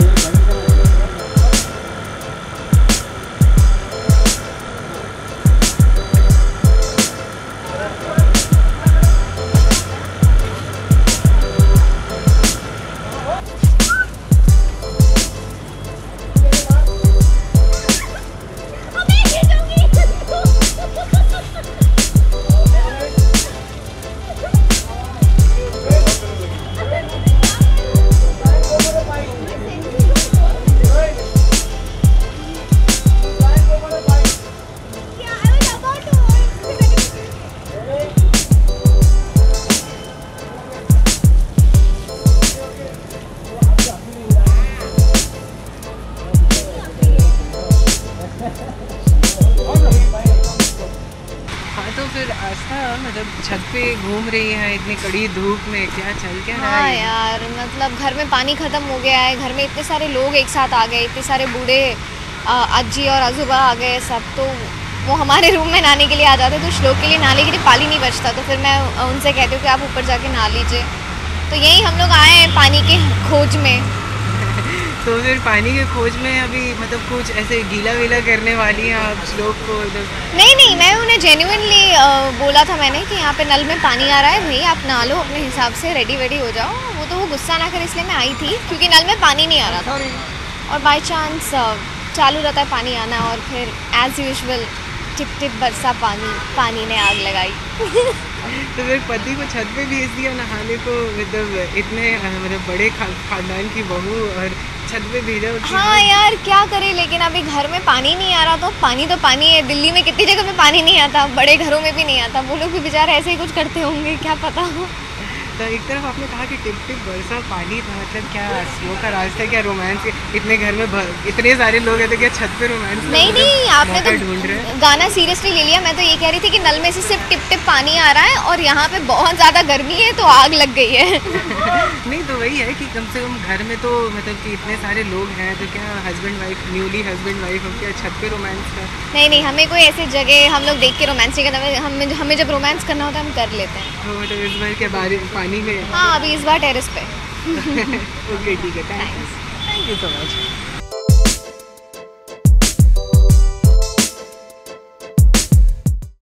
Yeah. हाँ तो फिर आस्था मतलब छत पे घूम रही है इतनी कड़ी धूप में क्या चल क्या रहा हाँ है? यार मतलब घर में पानी ख़त्म हो गया है घर में इतने सारे लोग एक साथ आ गए इतने सारे बूढ़े अज्जी और अजूबा आ गए सब तो वो हमारे रूम में नहाने के लिए आ जाते कुछ लोग के लिए नहाने के लिए पानी नहीं बचता तो फिर मैं उनसे कहती हूँ कि आप ऊपर जाके नहा लीजिए। तो यही हम लोग आए हैं पानी के खोज में। तो फिर पानी के खोज में अभी मतलब कुछ ऐसे गीला वीला करने वाली हैं आप लोग को नहीं नहीं मैं उन्हें जेन्यूनली बोला था मैंने कि यहाँ पे नल में पानी आ रहा है भाई आप नहा लो अपने हिसाब से रेडी वेडी हो जाओ। वो तो वो गुस्सा ना कर इसलिए मैं आई थी क्योंकि नल में पानी नहीं आ रहा था। और बाई चांस चालू रहता है पानी आना और फिर एज यूजुअल टिप टिप बरसा पानी पानी ने आग लगाई। तो फिर पति को छत पे भेज दिया नहाने को मतलब इतने मतलब बड़े खानदान की बहू और छत पे भेजा हाँ यार क्या करे लेकिन अभी घर में पानी नहीं आ रहा तो पानी तो पानी है दिल्ली में कितनी जगह में पानी नहीं आता बड़े घरों में भी नहीं आता वो लोग भी बेचारे ऐसे ही कुछ करते होंगे क्या पता हो। तो एक तरफ़ आपने कहा कि टिप टिप बरसा पानी था मतलब क्या वो का राज था क्या रोमांस इतने घर में भर, इतने सारे लोग हैं तो क्या छत पे रोमांस नहीं नहीं आपने तो ढूंढ रहे हैं। तो गाना सीरियसली ले लिया। मैं तो ये कह रही थी कि नल में से सिर्फ़ टिप टिप पानी आ रहा है और यहाँ पे बहुत ज़्यादा गर्मी है तो आग लग गई है। नहीं तो वही है कि कम से कम घर में तो मतलब कि इतने सारे लोग हैं तो क्या husband wife newly husband wife हम क्या छत पे रोमांस कर नहीं नहीं हमें कोई ऐसी जगह हम लोग देख के रोमांस नहीं करना हमें हमें जब रोमांस करना होता है हम कर लेते हैं। तो मतलब इस बार क्या बारिश पानी में? हाँ अभी इस बार टेरिस पे। ओके ठीक है थैंक यू सो मच